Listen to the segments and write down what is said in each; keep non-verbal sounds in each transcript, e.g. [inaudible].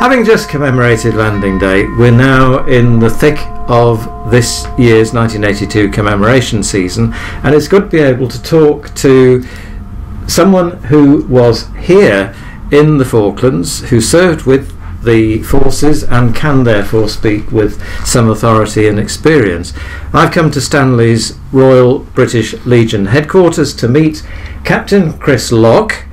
Having just commemorated Landing Day, we're now in the thick of this year's 1982 commemoration season, and it's good to be able to talk to someone who was here in the Falklands, who served with the forces and can therefore speak with some authority and experience. I've come to Stanley's Royal British Legion headquarters to meet Captain Chris Locke.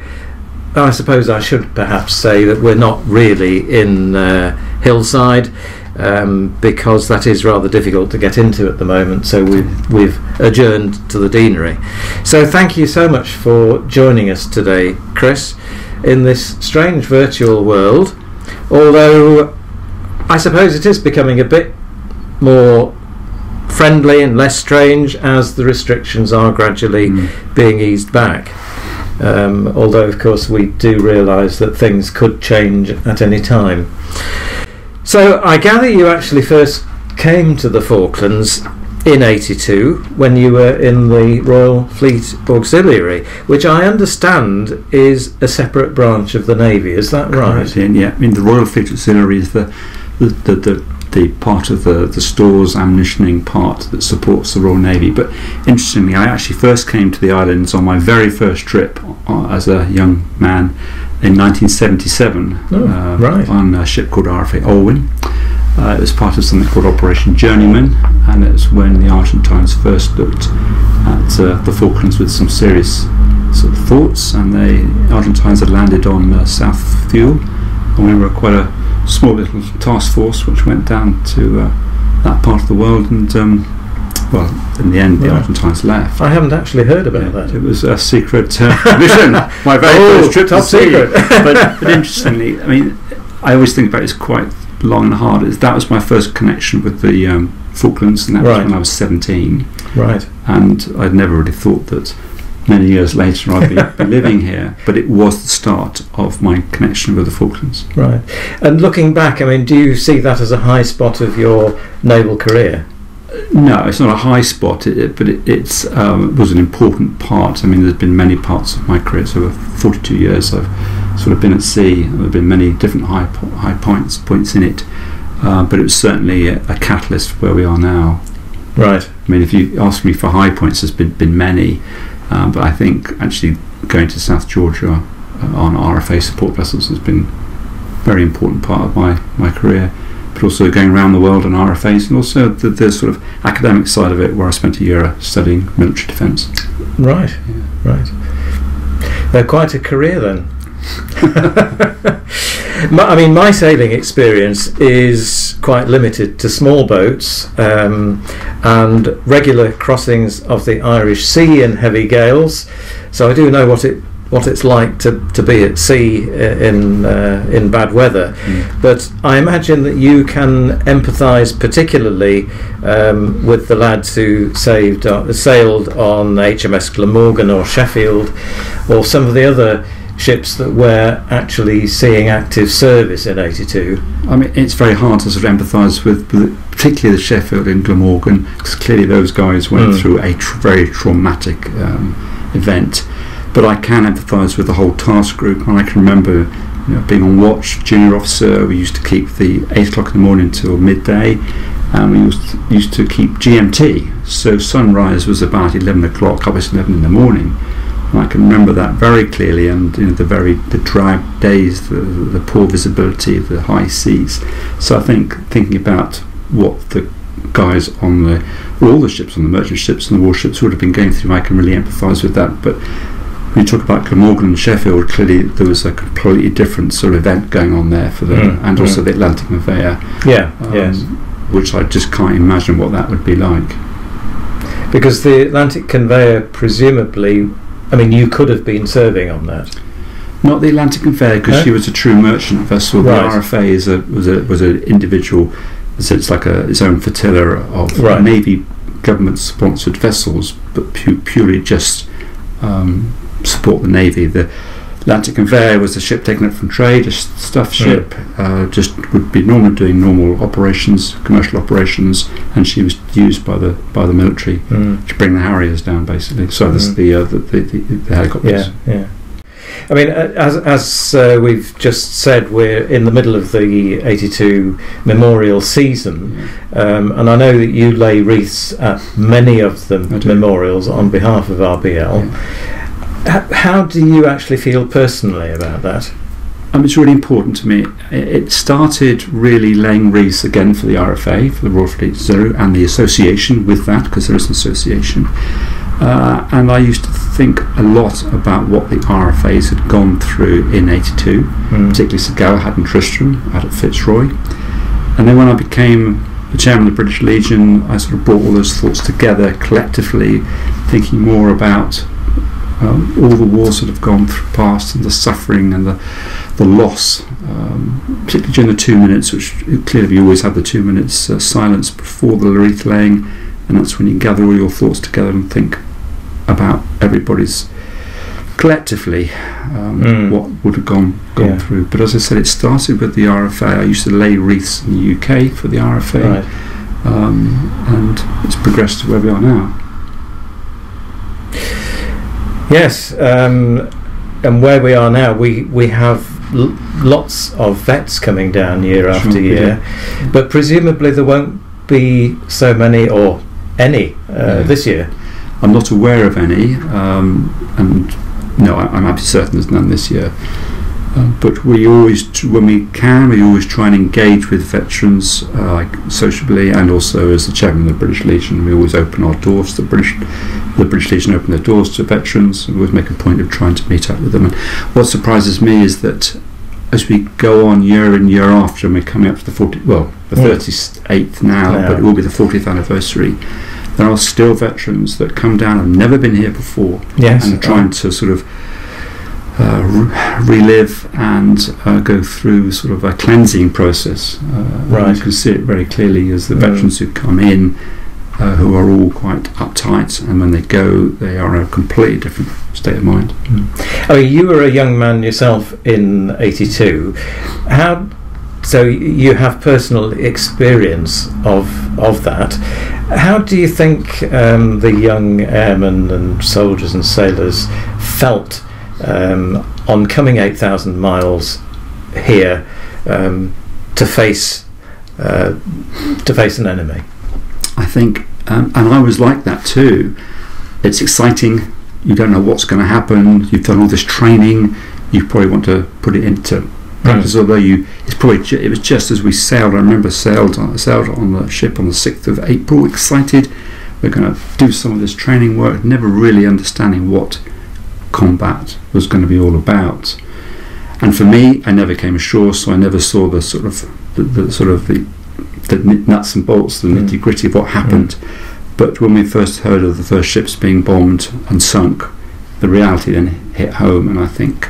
I suppose I should perhaps say that we're not really in uh, Hillside. Um, because that is rather difficult to get into at the moment. So we've we've adjourned to the deanery. So thank you so much for joining us today, Chris, in this strange virtual world. Although I suppose it is becoming a bit more friendly and less strange as the restrictions are gradually mm. being eased back. Um, although, of course, we do realise that things could change at any time. So I gather you actually first came to the Falklands in 82 when you were in the Royal Fleet Auxiliary, which I understand is a separate branch of the Navy. Is that right? Correct, yeah. I mean, the Royal Fleet Auxiliary is the, the, the, the the part of the, the stores ammunitioning part that supports the Royal Navy. But interestingly, I actually first came to the islands on my very first trip uh, as a young man in 1977 oh, uh, right. on a ship called RFA Olwen. Uh, it was part of something called Operation Journeyman, and it was when the Argentines first looked at uh, the Falklands with some serious sort of thoughts, and the Argentines had landed on uh, South Thule, and we were quite a small little task force which went down to uh, that part of the world and um, well, in the end, the right. Argentines left. I haven't actually heard about yeah, that. It was a secret uh, mission. [laughs] My very oh, first trip top to secret. but, but [laughs] interestingly, I mean, I always think about it as quite long and hard. That was my first connection with the um, Falklands, and that right. was when I was 17. Right. And I'd never really thought that many years later I'd be, [laughs] be living here, but it was the start of my connection with the Falklands. Right. And looking back, I mean, do you see that as a high spot of your naval career? No, it's not a high spot, it, but it it's, um, was an important part. I mean, there's been many parts of my career. So, over 42 years, I've sort of been at sea. There have been many different high high points points in it, uh, but it was certainly a, a, catalyst for where we are now. Right. I mean, if you ask me for high points, there's been been many, um, but I think actually going to South Georgia uh, on RFA support vessels has been a very important part of my my career but also going around the world on RFAs, and also the, the, sort of academic side of it, where I spent a year studying military defence. Right, yeah. right. They're quite a career then. [laughs] my, I mean, my sailing experience is quite limited to small boats um, and regular crossings of the Irish Sea in heavy gales. So I do know what it what it's like to, to be at sea in uh, in bad weather. Mm. But I imagine that you can empathise particularly um, with the lads who saved uh, sailed on HMS Glamorgan or Sheffield, or some of the other ships that were actually seeing active service in 82. I mean, it's very hard to sort of empathise with, with, particularly the Sheffield and Glamorgan, because clearly those guys went mm. through a tr- very traumatic um, event but I can empathise with the whole task group. And I can remember you know, being on watch, junior officer. We used to keep the eight o'clock in the morning till midday, and we used to, used to keep GMT. So sunrise was about eleven o'clock, up at eleven in the morning. And I can remember that very clearly, and you know, the very the drag days, the, the poor visibility, of the high seas. So I think thinking about what the guys on the all the ships on the merchant ships and the warships would have been going through, I can really empathise with that. But when you talk about Glamorgan and Sheffield, clearly there was a completely different sort of event going on there for them, mm, and also mm. the Atlantic Conveyor. Yeah, um, yes. Which I just can't imagine what that would be like. Because the Atlantic Conveyor, presumably, I mean, you could have been serving on that. Not the Atlantic Conveyor, because she was a true merchant vessel. Right. The RFA is a, was a was an individual, so it's like a its own flotilla of right. Navy government sponsored vessels, but pu- purely just um, support the navy. The Atlantic Conveyor was a ship taking it from trade, a STUFT ship, uh, just would be normally doing normal operations, commercial operations, and she was used by the by the military mm. to bring the Harriers down, basically. So mm. this the, uh, the, the, the, helicopters. Yeah, yeah. I mean, uh, as, as uh, we've just said, we're in the middle of the 82 memorial season, um, and I know that you lay wreaths at many of the memorials on behalf of RBL. H- how do you actually feel personally about that? Um, it's really important to me. It started really laying wreaths again for the RFA, for the Royal Fleet Zero, and the association with that, because there is an association. Uh, and I used to think a lot about what the RFAs had gone through in 82, Mm. particularly Sir Galahad and Tristram out at Fitzroy. And then when I became the chairman of the British Legion, I sort of brought all those thoughts together collectively, thinking more about um, all the wars that have gone through past and the suffering and the the loss, um, particularly during the two minutes, which clearly you always have the two minutes uh, silence before the wreath laying, and that's when you gather all your thoughts together and think about everybody's collectively um, Mm. what would have gone gone Yeah. through. But as I said, it started with the RFA. I used to lay wreaths in the UK for the RFA, Right. um, and it's progressed to where we are now. Yes, um, and where we are now, we we have l- lots of vets coming down year Sure, after year, but presumably there won't be so many or any uh, Yeah. this year. I'm not aware of any, um, and no, I, I'm absolutely certain there's none this year. Um, but we always, when we can, we always try and engage with veterans, uh, like sociably, and also as the chairman of the British Legion, we always open our doors the British. The British Legion open their doors to veterans. and We always make a point of trying to meet up with them. And what surprises me is that as we go on year in year after, and we're coming up to the 40, well, the Mm. 38th now, Now. but it will be the 40th anniversary. There are still veterans that come down and never been here before, Yes, and are trying to sort of uh, relive and uh, go through sort of a cleansing process. Uh, Right. You can see it very clearly as the Mm. veterans who come in, uh, who are all quite uptight, and when they go, they are in a completely different state of mind. I mean, you were a young man yourself in '82. How? So you have personal experience of of that. How do you think um, the young airmen and soldiers and sailors felt um, on coming 8,000 miles here um, to face uh, to face an enemy? I think, um, and I was like that too. It's exciting. You don't know what's going to happen. You've done all this training. You probably want to put it into practice. Although you, it's probably ju- it was just as we sailed. I remember sailed on sailed on the ship on the sixth of April. Excited. We're going to do some of this training work. Never really understanding what combat was going to be all about. And for me, I never came ashore, so I never saw the sort of the, the sort of the the nuts and bolts, the Mm. nitty gritty of what happened. But when we first heard of the first ships being bombed and sunk, the reality then hit home, and I think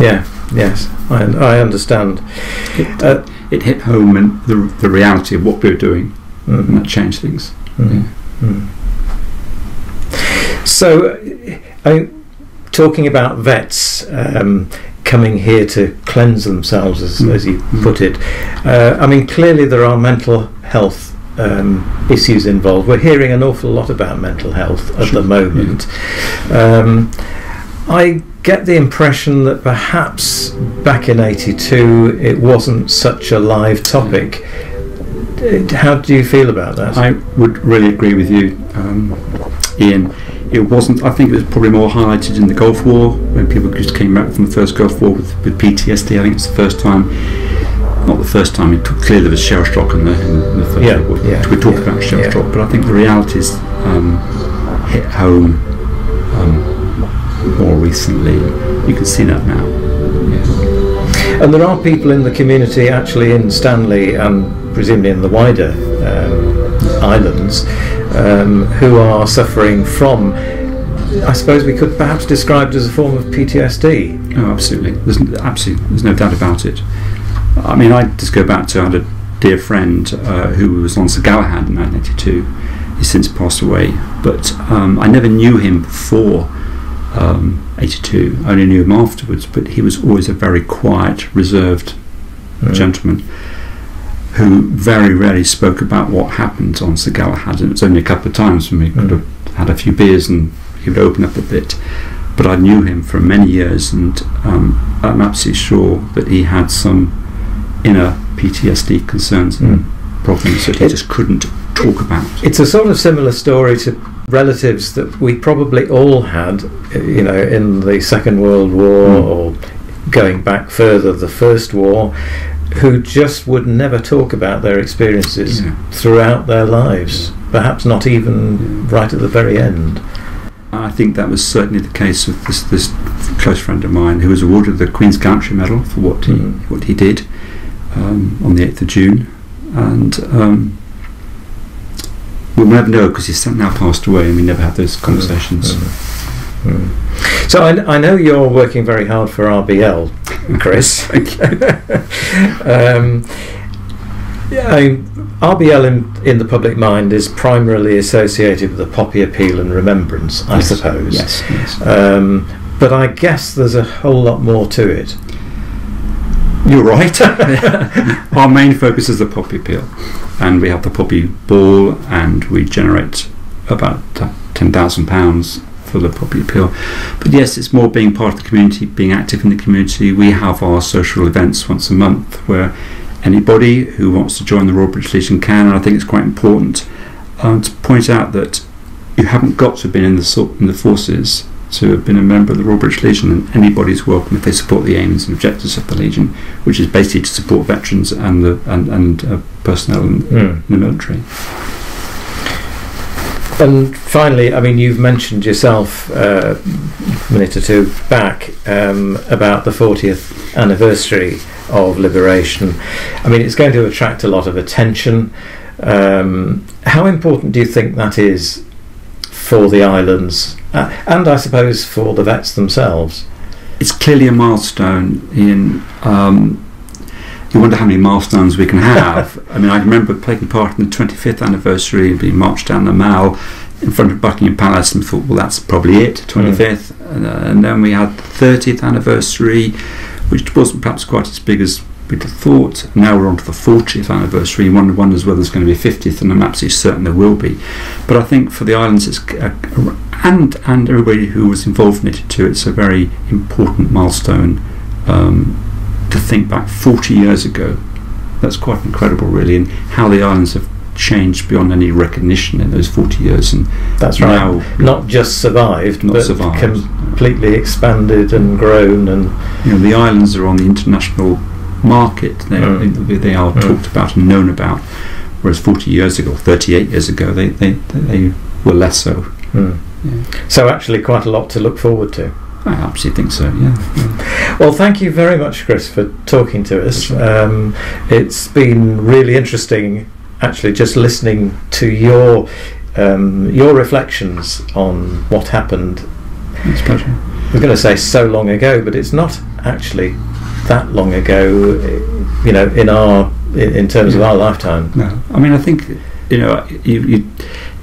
Yeah. Yes. I, I understand. it, Uh, it hit home and the, the reality of what we were doing, and mm, that changed things. mm, mm. So, I talking about vets um, coming here to cleanse themselves, as, Mm. as you Mm. put it, uh, I mean, clearly there are mental health um, issues involved. We're hearing an awful lot about mental health at Sure, the moment. Um, I get the impression that perhaps back in '82 it wasn't such a live topic. How do you feel about that? I would really agree with you, um, Ian. It wasn't. I think it was probably more highlighted in the Gulf War when people just came back from the first Gulf War with, with PTSD. I think it's the first time, not the first time. It took clearly there was shell shock in the, in the first Yeah, War. yeah, we talked yeah, about shell yeah. shock, but I think the realities um, hit home um, more recently. You can see that now. And there are people in the community, actually in Stanley and presumably in the wider um, islands, um, who are suffering from. I suppose we could perhaps describe it as a form of PTSD. Oh, absolutely. There's absolutely. There's no doubt about it. I mean, I just go back to I had a dear friend uh, who was on Sir Galahad in 1982. He's since passed away, but um, I never knew him before um, 82. I only knew him afterwards. But he was always a very quiet, reserved Mm. gentleman who very rarely spoke about what happened on Sir Galahad. And it was only a couple of times when we could Mm. have had a few beers and he would open up a bit. But I knew him for many years, and um, I'm absolutely sure that he had some inner PTSD concerns and Mm. problems that he It- just couldn't talk about. It's a sort of similar story to relatives that we probably all had, you know, in the Second World War Mm. or going back further, the First War, who just would never talk about their experiences Yeah. throughout their lives, perhaps not even right at the very end. I think that was certainly the case with this, this close friend of mine who was awarded the Queen's Gallantry Medal for what he Mm. what he did um, on the eighth of June, and um, we'll never know because he's now passed away, and we never had those conversations. Mm. Mm. So I, I know you're working very hard for RBL, Chris. [laughs] Thank you. [laughs] um, yeah, I mean, RBL in, in the public mind is primarily associated with the poppy appeal and remembrance, I Yes, suppose. Yes, yes. Um, but I guess there's a whole lot more to it. You're right. [laughs] Our main focus is the poppy appeal, and we have the poppy ball, and we generate about uh, ten thousand pounds for the poppy appeal. But yes, it's more being part of the community, being active in the community. We have our social events once a month where anybody who wants to join the Royal British Legion can, and I think it's quite important um, to point out that you haven't got to have been in the in the forces to have been a member of the Royal British Legion, and anybody's welcome if they support the aims and objectives of the Legion, which is basically to support veterans and the and, and uh, personnel in, Mm. in the military. And finally, I mean, you've mentioned yourself uh, a minute or two back um, about the 40th anniversary of liberation. I mean, it's going to attract a lot of attention. Um, how important do you think that is for the islands uh, and I suppose for the vets themselves? It's clearly a milestone in. Um, you wonder how many milestones we can have. [laughs] I mean, I remember taking part in the 25th anniversary and being marched down the Mall in front of Buckingham Palace and thought, well, that's probably it, 25th. And, uh, and then we had the 30th anniversary, which wasn't perhaps quite as big as we'd have thought. Now we're on to the 40th anniversary, and one wonders whether there's going to be a 50th, and I'm absolutely certain there will be. But I think for the islands, it's uh, and and everybody who was involved in it too, it's a very important milestone um, to think back 40 years ago. That's quite incredible, really, and how the islands have changed beyond any recognition in those 40 years. And That's right. Not just survived, Not but survived. completely expanded and grown and you know, the islands are on the international market. They, Mm. they, are Mm. talked about and known about, whereas 40 years ago, 38 years ago, they, they, they were less so. Hmm. Yeah. So actually, quite a lot to look forward to. I absolutely think so, yeah. Well, thank you very much, Chris, for talking to us. Um, it's been really interesting, actually, just listening to your um, your reflections on what happened. It's pleasure. We're going to say so long ago, but it's not actually that long ago. You know, in our in in terms of our lifetime. No, I mean, I think you know, you, you,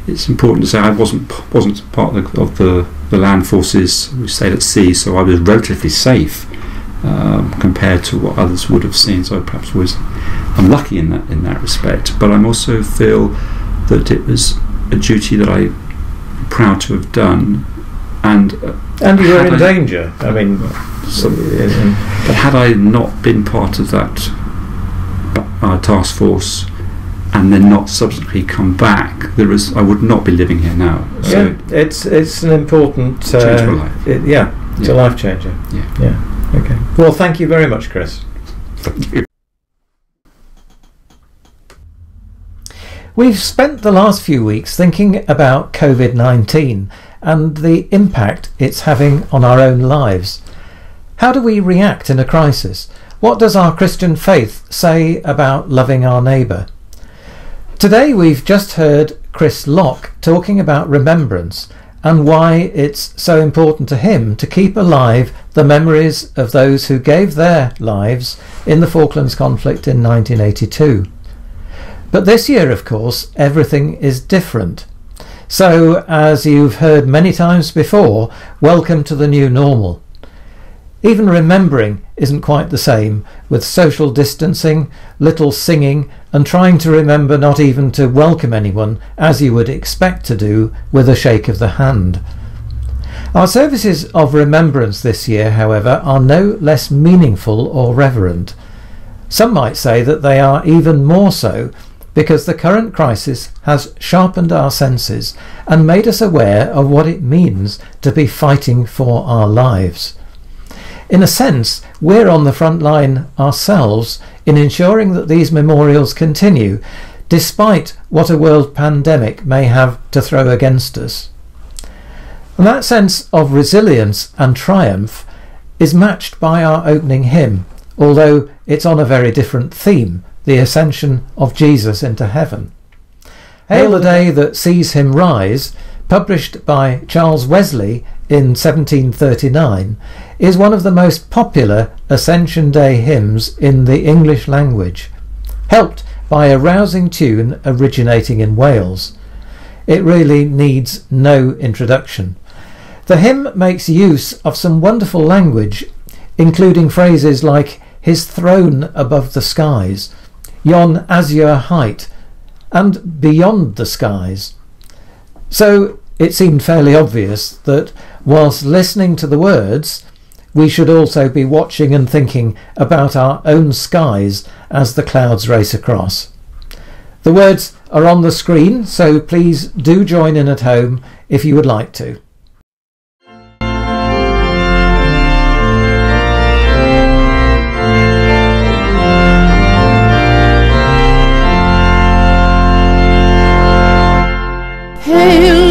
it's important to say I wasn't wasn't part of the, of the the land forces. We stayed at sea, so I was relatively safe um, compared to what others would have seen. So I perhaps was unlucky in that in that respect. But I'm also feel that it was a duty that I'm proud to have done, and uh, And you were in I- danger. I mean, so, but had I not been part of that uh, task force and then not subsequently come back, there is I would not be living here now. So yeah, it's it's an important Change uh, life. it- yeah, it's a life changer. Yeah. Yeah. Okay. Well, thank you very much, Chris. thank you. We've spent the last few weeks thinking about COVID 19 and the impact it's having on our own lives. How do we react in a crisis? What does our Christian faith say about loving our neighbour? Today we've just heard Chris Locke talking about remembrance and why it's so important to him to keep alive the memories of those who gave their lives in the Falklands conflict in 1982. But this year, of course, everything is different. So, as you've heard many times before, welcome to the new normal. Even remembering isn't quite the same, with social distancing, little singing, and trying to remember not even to welcome anyone as you would expect to do with a shake of the hand. Our services of remembrance this year, however, are no less meaningful or reverent. Some might say that they are even more so because the current crisis has sharpened our senses and made us aware of what it means to be fighting for our lives. In a sense, we're on the front line ourselves in ensuring that these memorials continue, despite what a world pandemic may have to throw against us. And that sense of resilience and triumph is matched by our opening hymn, although it's on a very different theme the ascension of Jesus into heaven. Hail the day that sees him rise, published by Charles Wesley in 1739, is one of the most popular Ascension Day hymns in the English language, helped by a rousing tune originating in Wales. It really needs no introduction. The hymn makes use of some wonderful language, including phrases like his throne above the skies, yon azure height, and beyond the skies. So it seemed fairly obvious that whilst listening to the words, we should also be watching and thinking about our own skies as the clouds race across. The words are on the screen, so please do join in at home if you would like to. Hail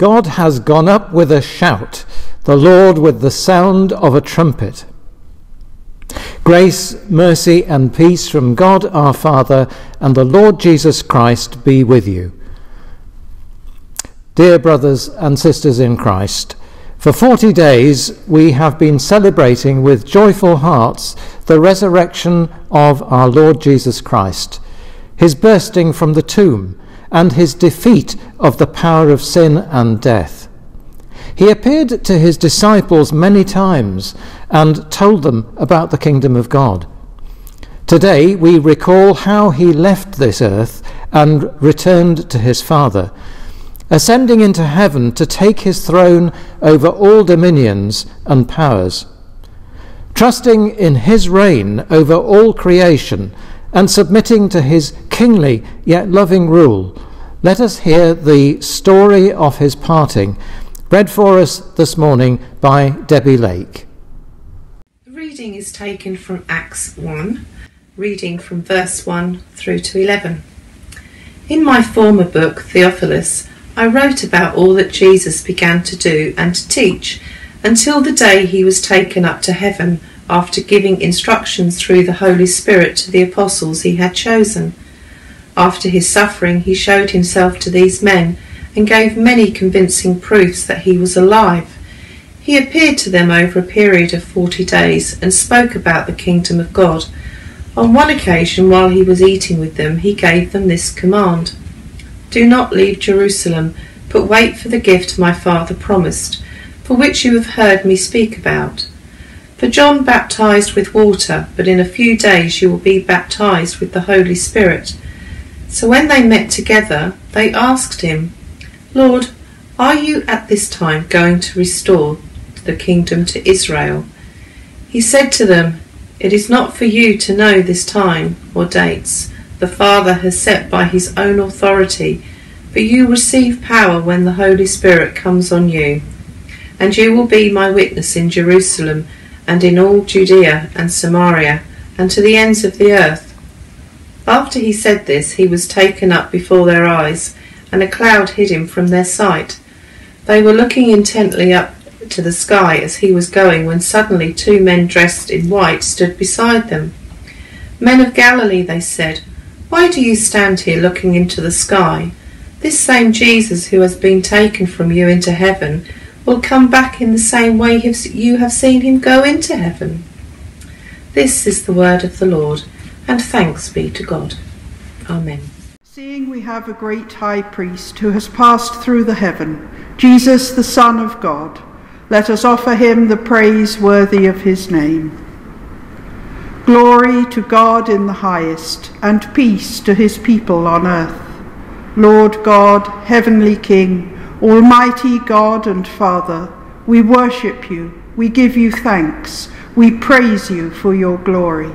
God has gone up with a shout, the Lord with the sound of a trumpet. Grace, mercy, and peace from God our Father and the Lord Jesus Christ be with you. Dear brothers and sisters in Christ, for 40 days we have been celebrating with joyful hearts the resurrection of our Lord Jesus Christ, his bursting from the tomb and his defeat of the power of sin and death. He appeared to his disciples many times and told them about the kingdom of God. Today we recall how he left this earth and returned to his Father, ascending into heaven to take his throne over all dominions and powers. Trusting in his reign over all creation and submitting to his kingly yet loving rule, let us hear the story of his parting, read for us this morning by Debbie Lake. The reading is taken from Acts 1, reading from verse 1 through to 11. In my former book, Theophilus, I wrote about all that Jesus began to do and to teach until the day he was taken up to heaven after giving instructions through the Holy Spirit to the apostles he had chosen. After his suffering, he showed himself to these men and gave many convincing proofs that he was alive. He appeared to them over a period of forty days and spoke about the kingdom of God. On one occasion, while he was eating with them, he gave them this command Do not leave Jerusalem, but wait for the gift my Father promised, for which you have heard me speak about. For John baptized with water, but in a few days you will be baptized with the Holy Spirit. So when they met together, they asked him, Lord, are you at this time going to restore the kingdom to Israel? He said to them, It is not for you to know this time or dates the Father has set by his own authority, but you receive power when the Holy Spirit comes on you. And you will be my witness in Jerusalem and in all Judea and Samaria, and to the ends of the earth. After he said this, he was taken up before their eyes, and a cloud hid him from their sight. They were looking intently up to the sky as he was going, when suddenly two men dressed in white stood beside them. Men of Galilee, they said, why do you stand here looking into the sky? This same Jesus who has been taken from you into heaven will come back in the same way you have seen him go into heaven. This is the word of the Lord, and thanks be to God. Amen. Seeing we have a great high priest who has passed through the heaven, Jesus the Son of God, let us offer him the praise worthy of his name. Glory to God in the highest, and peace to his people on earth. Lord God, heavenly King, Almighty God and Father, we worship you, we give you thanks, we praise you for your glory.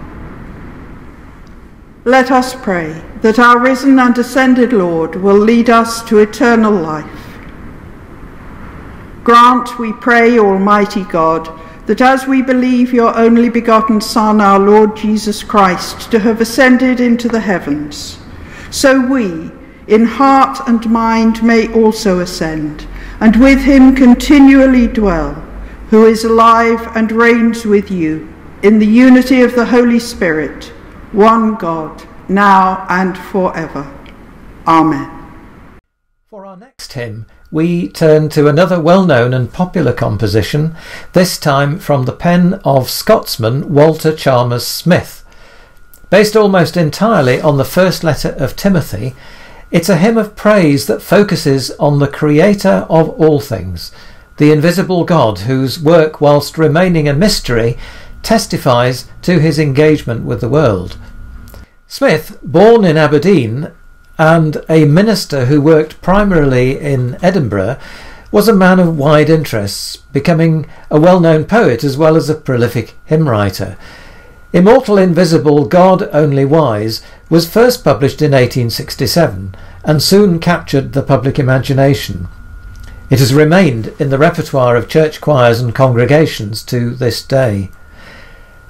Let us pray that our risen and ascended Lord will lead us to eternal life. Grant, we pray, Almighty God, that as we believe your only begotten Son, our Lord Jesus Christ, to have ascended into the heavens, so we, in heart and mind may also ascend, and with him continually dwell, who is alive and reigns with you, in the unity of the Holy Spirit, one God, now and forever. Amen. For our next hymn, we turn to another well known and popular composition, this time from the pen of Scotsman Walter Chalmers Smith. Based almost entirely on the first letter of Timothy, it's a hymn of praise that focuses on the Creator of all things, the invisible God whose work, whilst remaining a mystery, testifies to his engagement with the world. Smith, born in Aberdeen and a minister who worked primarily in Edinburgh, was a man of wide interests, becoming a well known poet as well as a prolific hymn writer. Immortal Invisible God Only Wise was first published in 1867 and soon captured the public imagination. It has remained in the repertoire of church choirs and congregations to this day.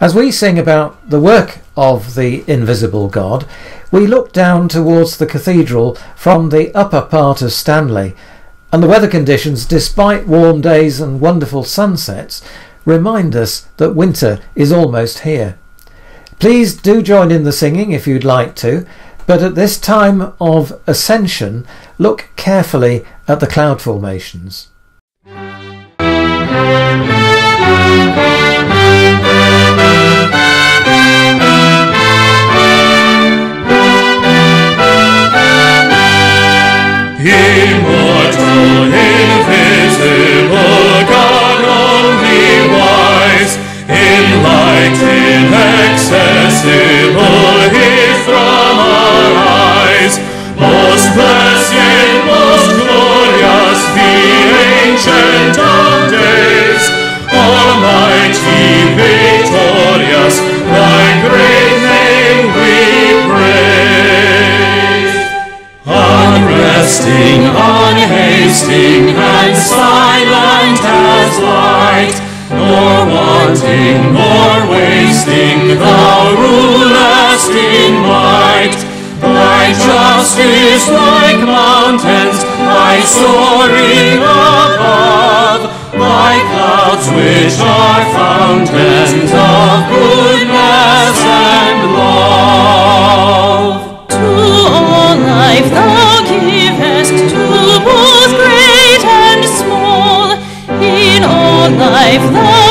As we sing about the work of the invisible God, we look down towards the cathedral from the upper part of Stanley, and the weather conditions, despite warm days and wonderful sunsets, remind us that winter is almost here. Please do join in the singing if you'd like to, but at this time of ascension, look carefully at the cloud formations. Ancient of days, almighty, Unresting, unhasting, and silent as light, nor wanting, nor wasting, thou rulest in might. Thy justice like mountains, thy soaring above, thy clouds which are fountains of goodness and love. To all life Life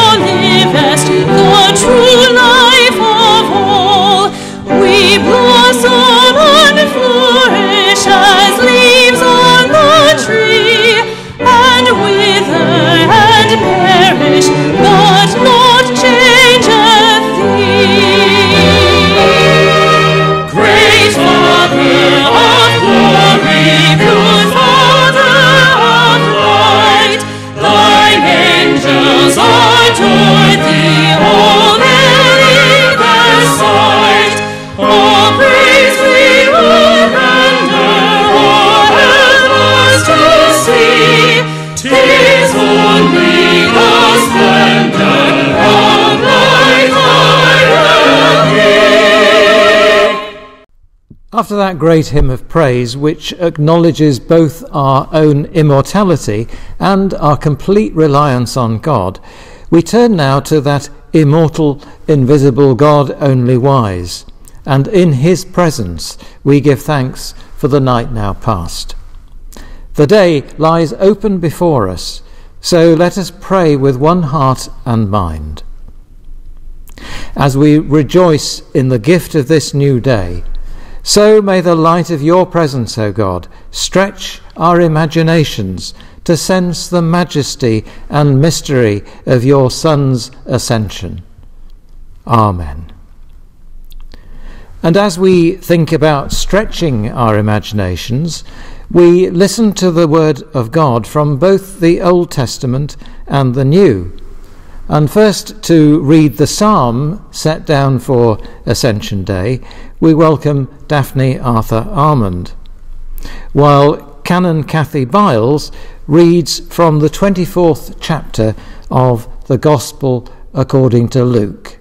that great hymn of praise, which acknowledges both our own immortality and our complete reliance on God, we turn now to that immortal, invisible God only wise, and in his presence we give thanks for the night now past. The day lies open before us, so let us pray with one heart and mind. As we rejoice in the gift of this new day, so may the light of your presence, O God, stretch our imaginations to sense the majesty and mystery of your Son's ascension. Amen. And as we think about stretching our imaginations, we listen to the Word of God from both the Old Testament and the New. And first, to read the psalm set down for Ascension Day, we welcome Daphne Arthur-Almond, while Canon Kathy Biles reads from the 24th chapter of the Gospel according to Luke.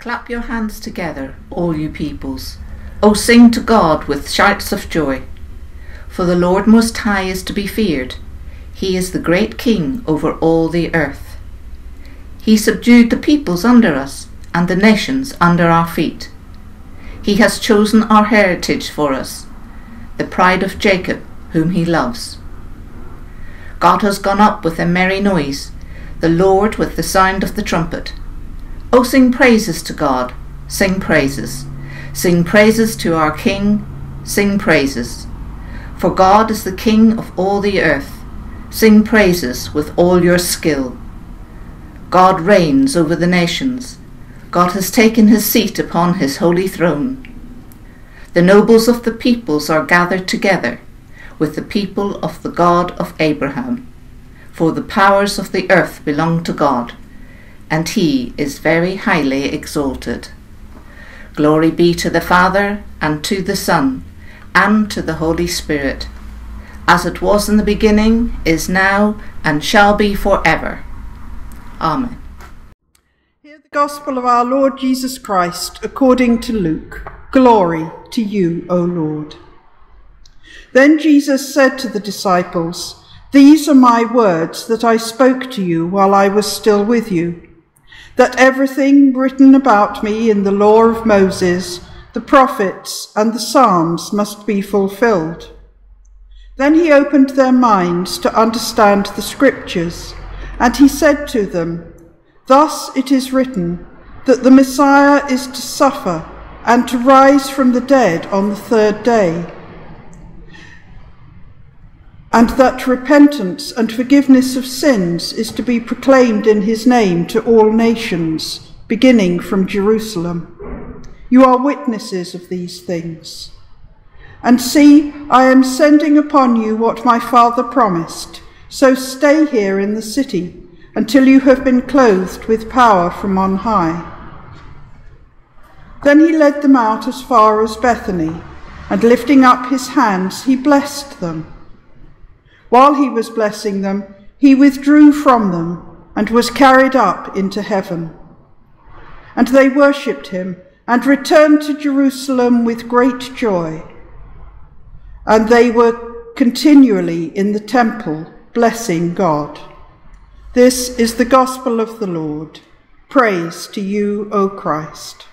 Clap your hands together, all you peoples. O sing to God with shouts of joy. For the Lord Most High is to be feared. He is the great King over all the earth. He subdued the peoples under us and the nations under our feet. He has chosen our heritage for us, the pride of Jacob, whom he loves. God has gone up with a merry noise, the Lord with the sound of the trumpet. O sing praises to God, sing praises. Sing praises to our King, sing praises. For God is the King of all the earth. Sing praises with all your skill. God reigns over the nations. God has taken his seat upon his holy throne. The nobles of the peoples are gathered together with the people of the God of Abraham. For the powers of the earth belong to God, and he is very highly exalted. Glory be to the Father, and to the Son, and to the Holy Spirit, as it was in the beginning, is now, and shall be for ever. Amen. Hear the gospel of our Lord Jesus Christ according to Luke. Glory to you, O Lord. Then Jesus said to the disciples, These are my words that I spoke to you while I was still with you, that everything written about me in the law of Moses, the prophets, and the Psalms must be fulfilled. Then he opened their minds to understand the Scriptures, and he said to them, Thus it is written that the Messiah is to suffer and to rise from the dead on the third day, and that repentance and forgiveness of sins is to be proclaimed in his name to all nations, beginning from Jerusalem. You are witnesses of these things. And see, I am sending upon you what my Father promised, so stay here in the city until you have been clothed with power from on high. Then he led them out as far as Bethany, and lifting up his hands, he blessed them. While he was blessing them, he withdrew from them and was carried up into heaven. And they worshipped him and returned to Jerusalem with great joy. And they were continually in the temple blessing God. This is the gospel of the Lord. Praise to you, O Christ.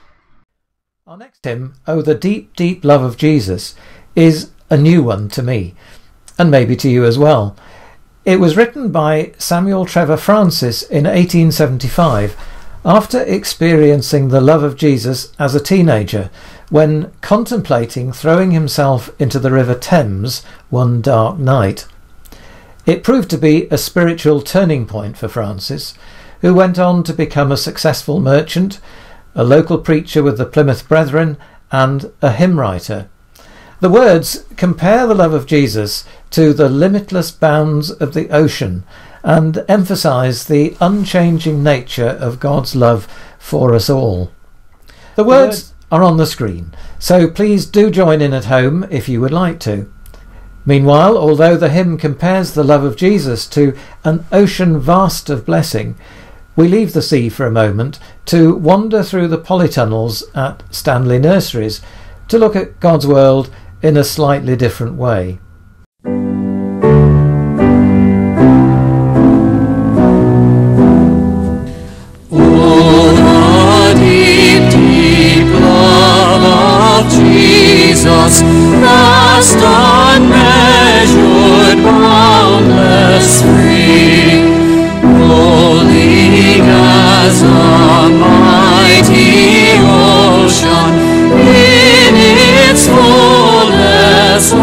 Our next hymn, Oh, the Deep, Deep Love of Jesus, is a new one to me, and maybe to you as well. It was written by Samuel Trevor Francis in 1875 after experiencing the love of Jesus as a teenager when contemplating throwing himself into the River Thames one dark night. It proved to be a spiritual turning point for Francis, who went on to become a successful merchant a local preacher with the Plymouth Brethren, and a hymn writer. The words compare the love of Jesus to the limitless bounds of the ocean and emphasize the unchanging nature of God's love for us all. The words are on the screen, so please do join in at home if you would like to. Meanwhile, although the hymn compares the love of Jesus to an ocean vast of blessing, we leave the sea for a moment to wander through the polytunnels at Stanley Nurseries to look at God's world in a slightly different way. Jesus, vast, unmeasured, boundless, free, rolling as a mighty ocean in its fullness,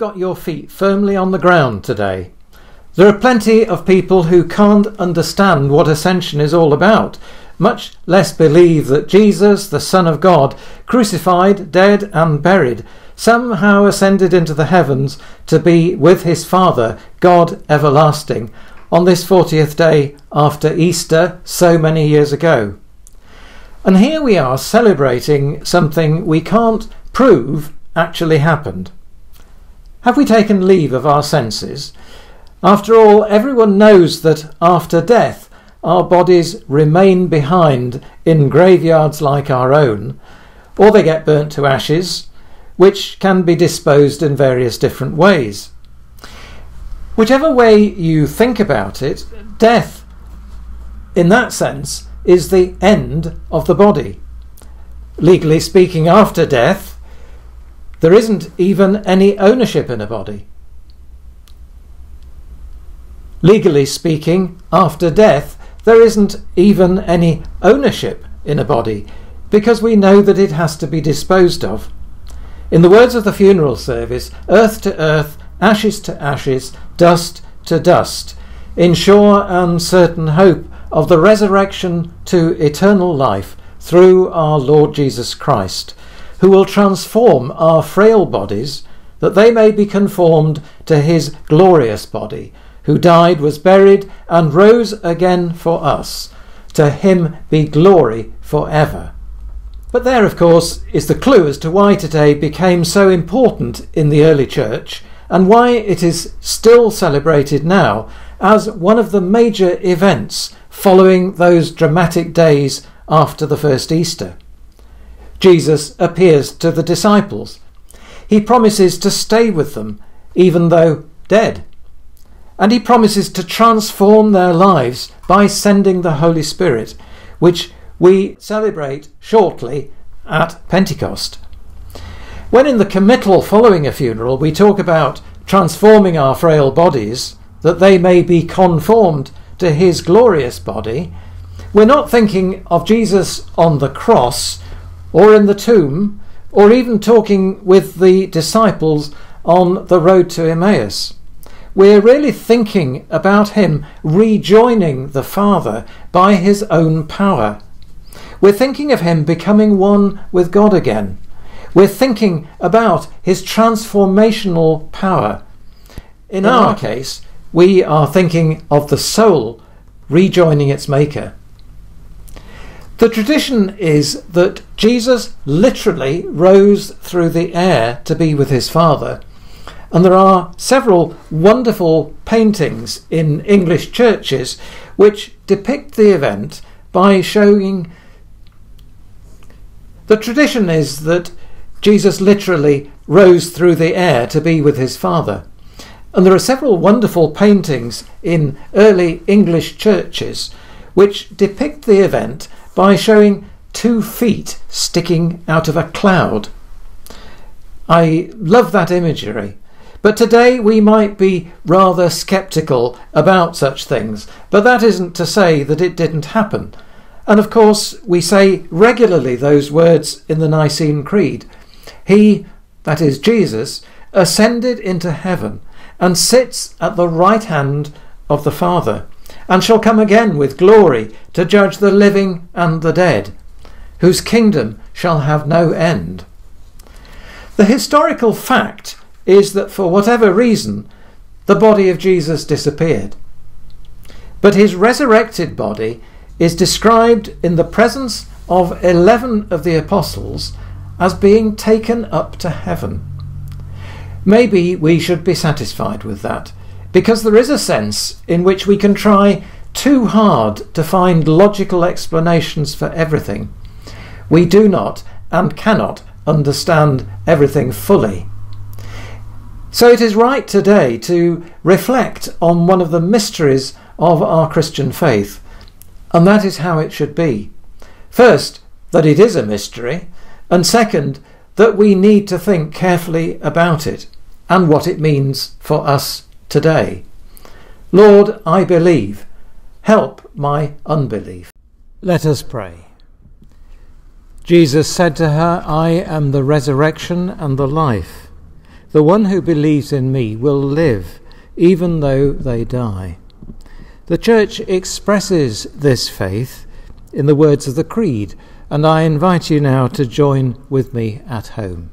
got your feet firmly on the ground today. There are plenty of people who can't understand what Ascension is all about, much less believe that Jesus, the Son of God, crucified, dead, and buried, somehow ascended into the heavens to be with his Father, God everlasting, on this 40th day after Easter so many years ago. And here we are celebrating something we can't prove actually happened. Have we taken leave of our senses? After all, everyone knows that after death our bodies remain behind in graveyards like our own, or they get burnt to ashes, which can be disposed in various different ways. Whichever way you think about it, death, in that sense, is the end of the body. Legally speaking, after death, there isn't even any ownership in a body. Legally speaking, after death, there isn't even any ownership in a body because we know that it has to be disposed of. In the words of the funeral service, earth to earth, ashes to ashes, dust to dust, in sure and certain hope of the resurrection to eternal life through our Lord Jesus Christ, who will transform our frail bodies that they may be conformed to his glorious body who died, was buried, and rose again for us. To him be glory for ever. But there, of course, is the clue as to why today became so important in the early church and why it is still celebrated now as one of the major events following those dramatic days after the first Easter. Jesus appears to the disciples. He promises to stay with them, even though dead and he promises to transform their lives by sending the Holy Spirit, which we celebrate shortly at Pentecost. When in the committal following a funeral we talk about transforming our frail bodies that they may be conformed to his glorious body, we're not thinking of Jesus on the cross or in the tomb or even talking with the disciples on the road to Emmaus we're really thinking about him rejoining the Father by his own power. We're thinking of him becoming one with God again. We're thinking about his transformational power. In our case, we are thinking of the soul rejoining its maker. The tradition is that Jesus literally rose through the air to be with his Father and there are several wonderful paintings in English churches which depict the event by showing. The tradition is that Jesus literally rose through the air to be with his Father. And there are several wonderful paintings in early English churches which depict the event by showing two feet sticking out of a cloud. I love that imagery but today we might be rather sceptical about such things, but that isn't to say that it didn't happen. And of course, we say regularly those words in the Nicene Creed He, that is Jesus, ascended into heaven and sits at the right hand of the Father, and shall come again with glory to judge the living and the dead, whose kingdom shall have no end. The historical fact is that for whatever reason, the body of Jesus disappeared. But his resurrected body is described in the presence of 11 of the apostles as being taken up to heaven. Maybe we should be satisfied with that, because there is a sense in which we can try too hard to find logical explanations for everything. We do not and cannot understand everything fully. So it is right today to reflect on one of the mysteries of our Christian faith, and that is how it should be. First, that it is a mystery, and second, that we need to think carefully about it and what it means for us today. Lord, I believe. Help my unbelief. Let us pray. Jesus said to her, I am the resurrection and the life. The one who believes in me will live, even though they die. The Church expresses this faith in the words of the Creed, and I invite you now to join with me at home.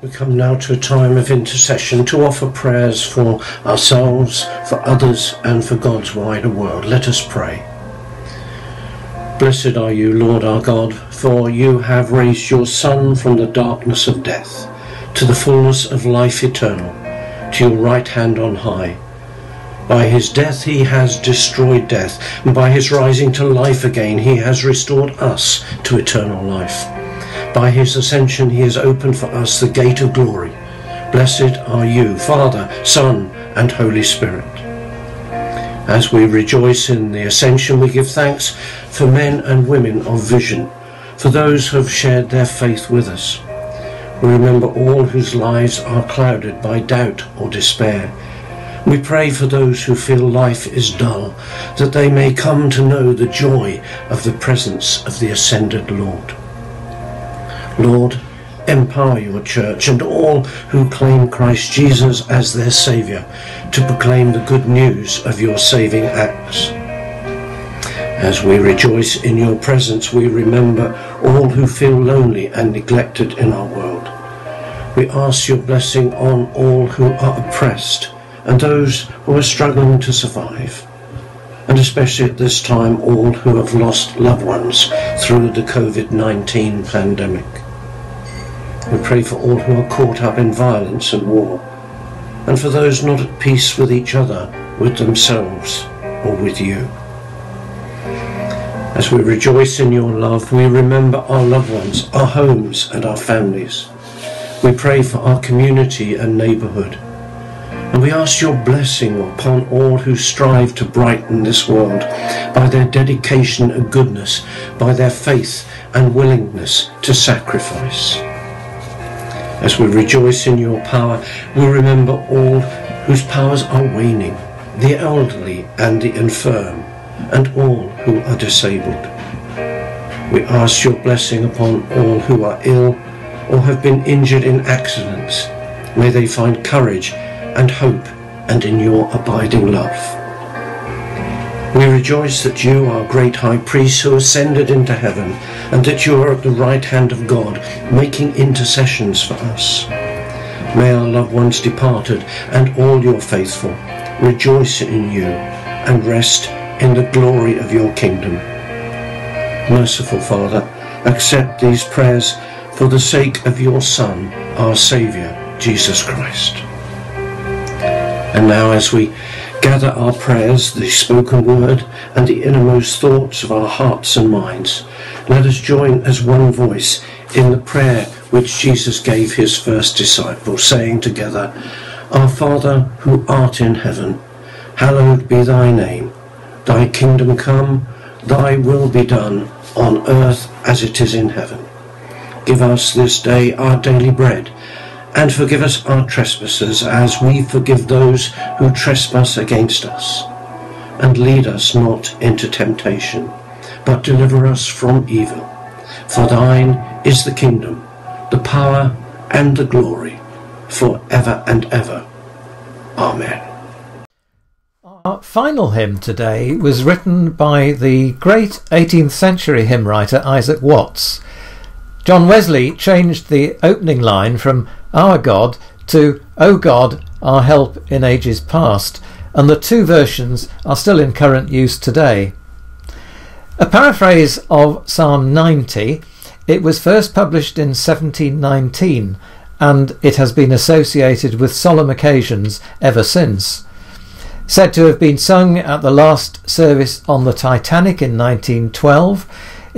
We come now to a time of intercession to offer prayers for ourselves, for others, and for God's wider world. Let us pray. Blessed are you, Lord our God, for you have raised your Son from the darkness of death to the fullness of life eternal, to your right hand on high. By his death he has destroyed death, and by his rising to life again he has restored us to eternal life. By his ascension he has opened for us the gate of glory. Blessed are you, Father, Son, and Holy Spirit. As we rejoice in the ascension, we give thanks for men and women of vision, for those who have shared their faith with us. We remember all whose lives are clouded by doubt or despair. We pray for those who feel life is dull, that they may come to know the joy of the presence of the ascended Lord. Lord, empower your church and all who claim Christ Jesus as their Saviour to proclaim the good news of your saving acts. As we rejoice in your presence, we remember all who feel lonely and neglected in our world. We ask your blessing on all who are oppressed and those who are struggling to survive, and especially at this time, all who have lost loved ones through the COVID 19 pandemic. We pray for all who are caught up in violence and war, and for those not at peace with each other, with themselves, or with you. As we rejoice in your love, we remember our loved ones, our homes, and our families. We pray for our community and neighbourhood. And we ask your blessing upon all who strive to brighten this world by their dedication and goodness, by their faith and willingness to sacrifice. As we rejoice in your power, we remember all whose powers are waning, the elderly and the infirm, and all who are disabled. We ask your blessing upon all who are ill or have been injured in accidents. May they find courage and hope and in your abiding love. We rejoice that you are great high priest who ascended into heaven and that you are at the right hand of God making intercessions for us. May our loved ones departed and all your faithful rejoice in you and rest in the glory of your kingdom. Merciful Father, accept these prayers for the sake of your Son, our Saviour, Jesus Christ. And now as we gather our prayers, the spoken word, and the innermost thoughts of our hearts and minds. Let us join as one voice in the prayer which Jesus gave his first disciples, saying together, Our Father who art in heaven, hallowed be thy name. Thy kingdom come, thy will be done, on earth as it is in heaven. Give us this day our daily bread and forgive us our trespasses as we forgive those who trespass against us. And lead us not into temptation, but deliver us from evil. For thine is the kingdom, the power, and the glory, for ever and ever. Amen. Our final hymn today was written by the great 18th century hymn writer Isaac Watts. John Wesley changed the opening line from our God to O God, our help in ages past, and the two versions are still in current use today. A paraphrase of Psalm 90, it was first published in 1719 and it has been associated with solemn occasions ever since. Said to have been sung at the last service on the Titanic in 1912,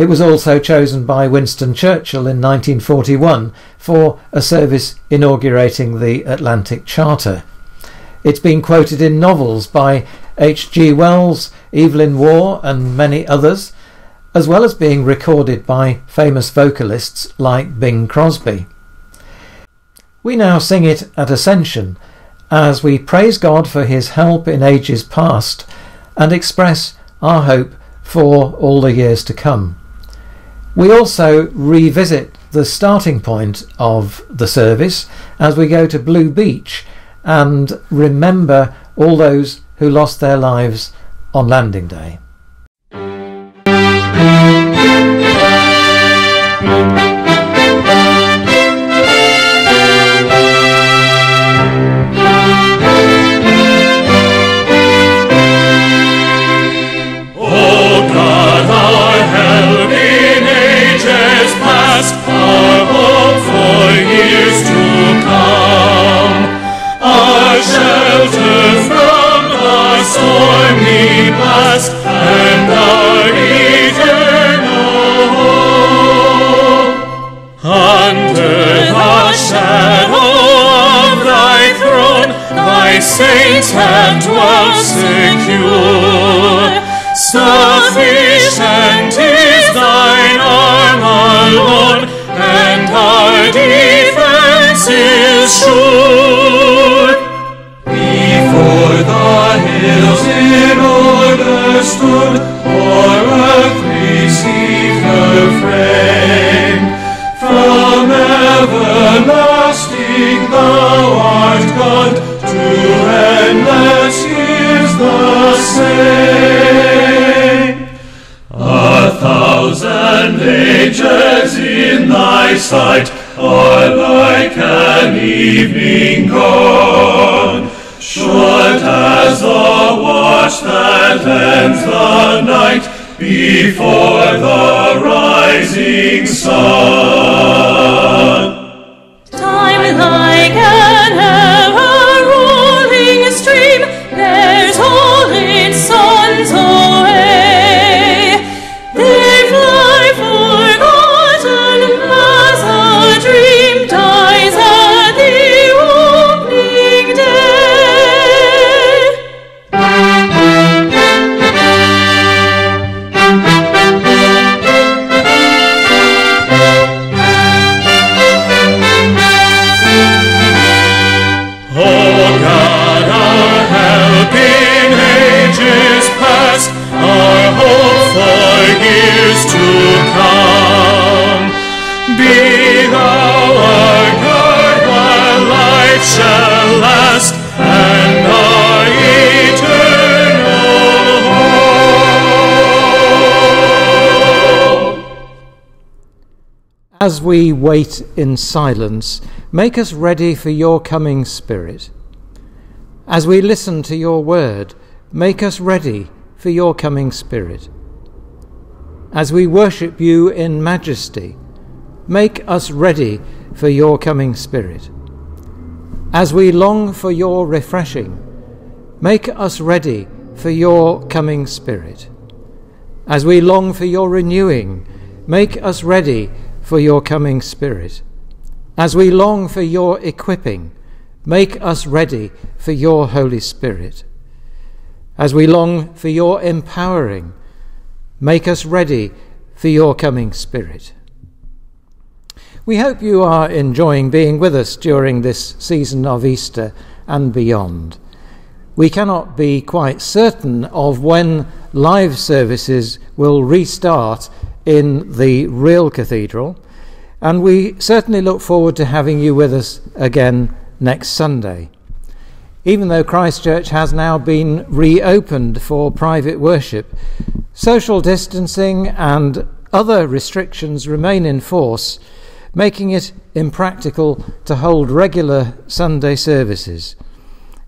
it was also chosen by Winston Churchill in 1941 for a service inaugurating the Atlantic Charter. It's been quoted in novels by H.G. Wells, Evelyn Waugh, and many others, as well as being recorded by famous vocalists like Bing Crosby. We now sing it at Ascension as we praise God for his help in ages past and express our hope for all the years to come. We also revisit the starting point of the service as we go to Blue Beach and remember all those who lost their lives on landing day. Come, our shelter from the stormy blast, and our eternal hope. Under the shadow of thy throne, thy saints have dwelt secure. Sufficient is thine arm alone, and our defense is. Before the hills in order stood, or earth received her frame. From everlasting thou art God, to endless years the same. A thousand ages in thy sight are like an evening gone. Short as the watch that ends the night before the rising sun. As we wait in silence, make us ready for your coming Spirit. As we listen to your word, make us ready for your coming Spirit. As we worship you in majesty, make us ready for your coming Spirit. As we long for your refreshing, make us ready for your coming Spirit. As we long for your renewing, make us ready for your coming Spirit. As we long for your equipping, make us ready for your Holy Spirit. As we long for your empowering, make us ready for your coming Spirit. We hope you are enjoying being with us during this season of Easter and beyond. We cannot be quite certain of when live services will restart in the real cathedral, and we certainly look forward to having you with us again next Sunday. Even though Christ Church has now been reopened for private worship, social distancing and other restrictions remain in force, making it impractical to hold regular Sunday services.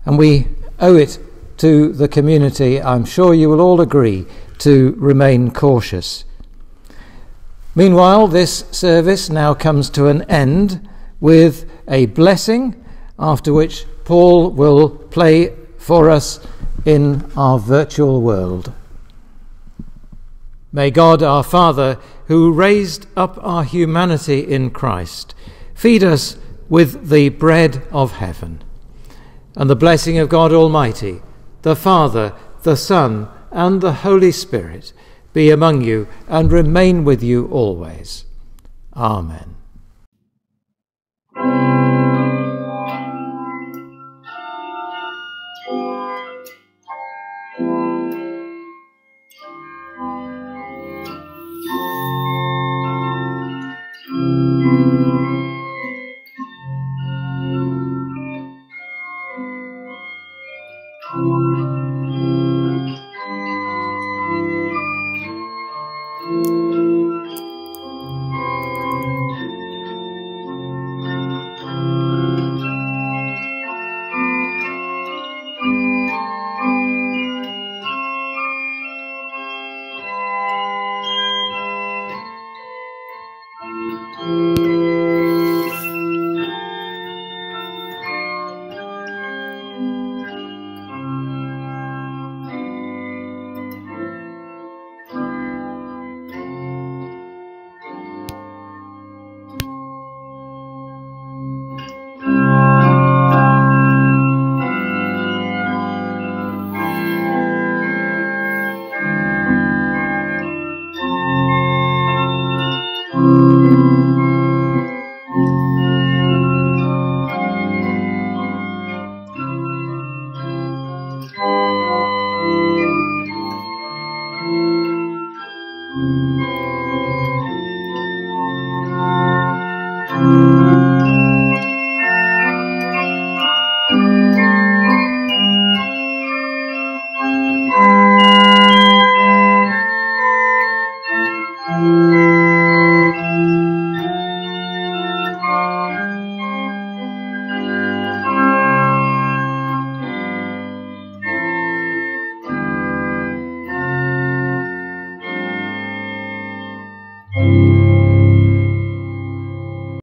And we owe it to the community, I'm sure you will all agree, to remain cautious. Meanwhile, this service now comes to an end with a blessing, after which Paul will play for us in our virtual world. May God our Father, who raised up our humanity in Christ, feed us with the bread of heaven. And the blessing of God Almighty, the Father, the Son, and the Holy Spirit be among you and remain with you always. Amen.